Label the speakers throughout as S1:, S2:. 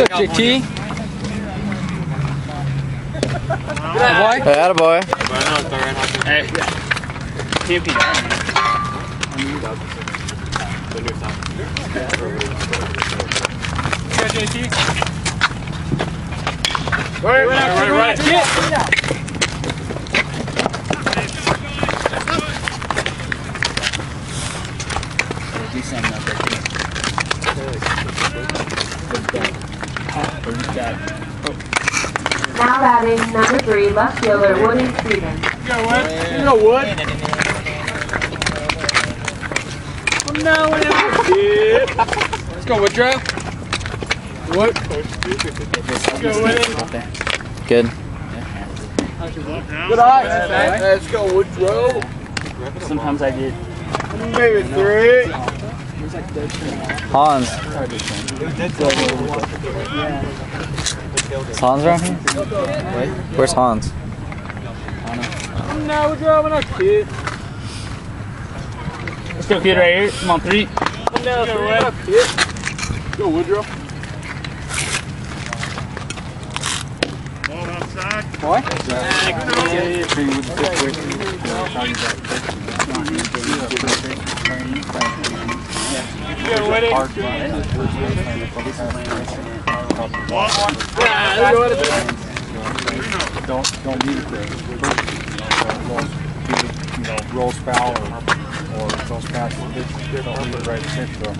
S1: Go, JT. Good boy.
S2: Hey, attaboy.
S3: Hey. TMP.
S1: Go, JT.
S3: Right, right, right, right.
S4: Now batting number three, left fielder Woody Stevens.
S3: You know what? I'm now in.
S1: Let's go, Woodrow.
S3: What? Go with it.
S2: Good.
S3: Good eye. Let's go, Woodrow.
S5: Sometimes I get
S3: Maybe three.
S2: Hans. Is Hans around here? Where's Hans?
S3: I'm now driving a kid.
S5: Let's go kid right here. Come on, three.
S3: I'm now driving a kid. Go, Woodrow.
S1: Boy.
S3: Go with it. Yeah, go with it.
S6: Don't don't need it there. You know, rolls foul or, or those passes, don't leave it right in center.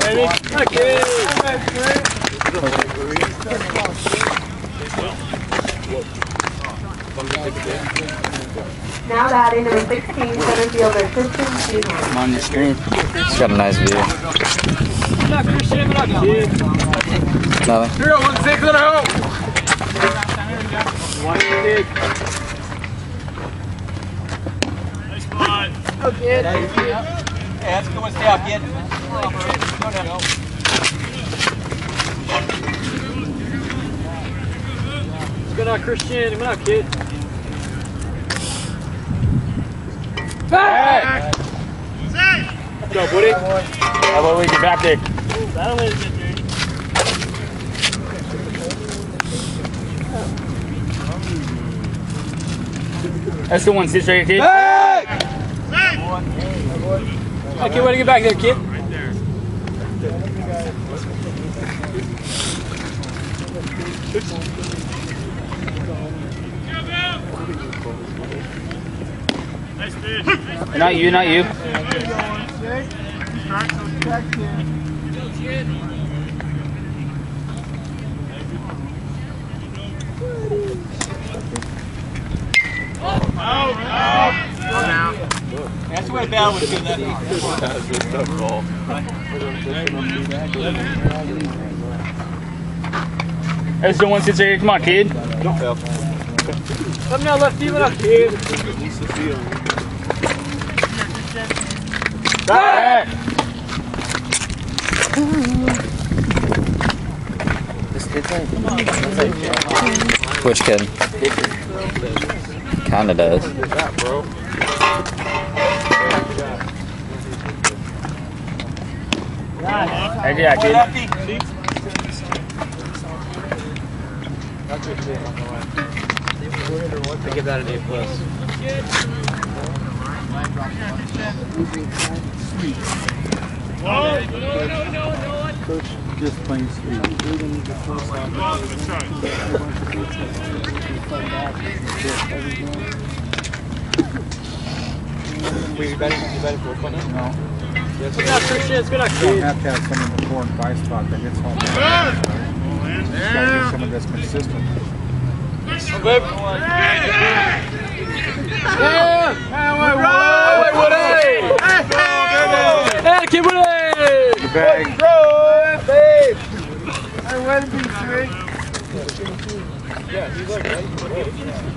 S3: Baby. Okay.
S4: Now batting number 16, center fielder Christian Sheehan.
S5: I'm on your screen.
S2: He's got a nice view.
S3: I'm not Christian, I'm not kid.
S2: Nothing.
S3: Zero, one, six, and a home. One kid. Okay.
S1: Hey, let's go and stay out, kid.
S3: Good night, Christian. Good night, kid.
S1: Back.
S3: Go, buddy.
S5: How about we get back there? That's the one sits right here, kid.
S1: Back. Okay, way to get back there, kid.
S5: Not you, not you.
S1: That's where the ball was good. That
S5: That's the one sits right here. Come on, kid.
S3: I'm now left you, not kid.
S5: Back.
S2: Which kid? Kinda does.
S5: Right there, kid.
S1: lefty.
S3: I give that an A plus.
S6: Just plain speed.
S3: Were you betting? You betting for one now?
S6: No,
S3: Good night, Christian. It's good night,
S6: you don't have to have someone in the four and five spot that hits home. runs. You gotta get someone that's consistent.
S1: Hey, kid, Woody.
S6: The bag,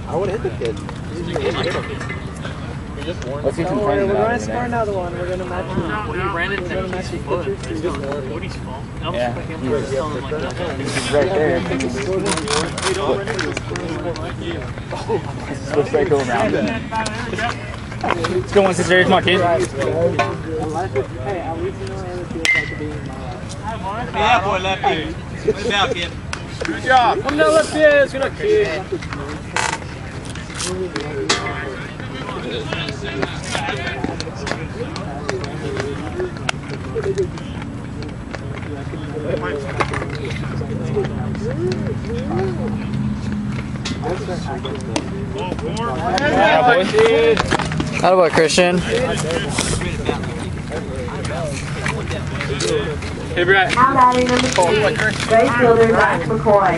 S3: I would hit the kid.
S5: Let's see some
S7: We're gonna score another one. We're gonna match him.
S3: Brandon
S7: We're gonna match his pictures. so you just-
S5: Yeah, he's right there. Let's right go around. Let's go one here. Come on, kid.
S7: Hey, at least you know what it feels like to be in my life.
S1: Yeah, boy, lefty. Good job, kid.
S6: Good job.
S3: Come down left is gonna. Yeah,
S2: How about Christian?
S3: Hey, Brett.
S4: Now batting number three, right fielder Zach McCoy.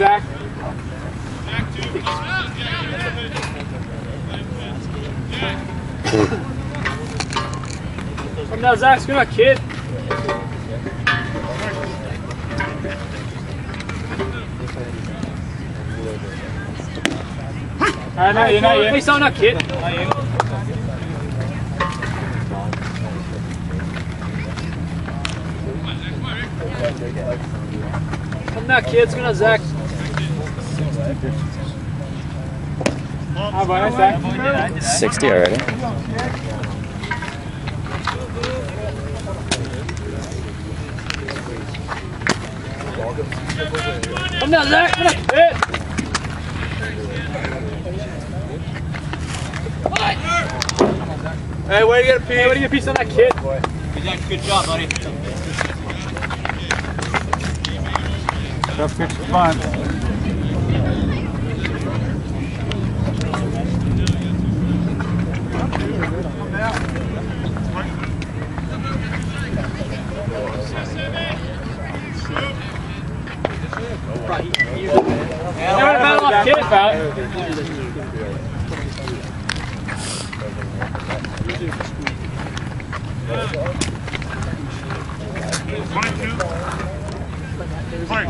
S3: go, Zach. Come down, Zach. Come on, kid. Alright, not you, not you. So not kid. Come now, kids. Come on, Zach. How about that?
S2: 60 already.
S3: Come now, Zach. Come on, kid.
S1: Hey, way to get a
S3: Hey, what do you get a piece on that kid?
S1: Good job, buddy.
S6: Tough pitch to bunt.
S3: Hey, what about kid about?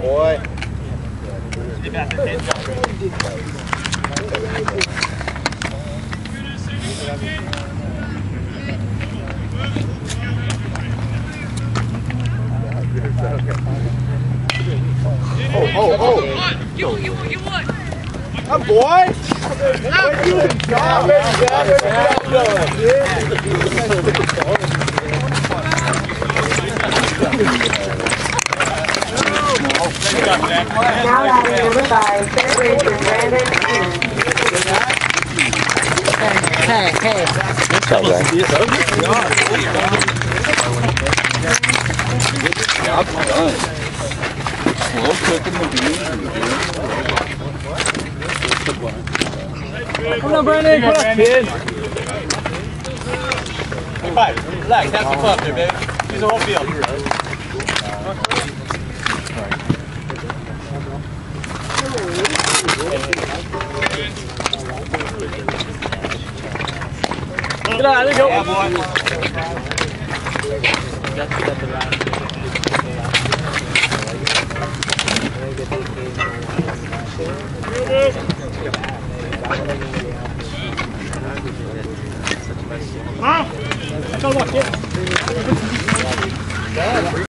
S6: Boy. Oh, oh, oh.
S8: You, you, you what?
S6: Come, boy. Good job,
S4: Now batting number five, third baseman Brandon Hughes.
S2: Good job, Zach.
S3: Come on, Brandon. Come on, kid.
S1: Right, relax, have some fun there, baby. Use the whole field.
S3: Get out. There you go.
S1: Yeah, boy. 아! 잠깐만.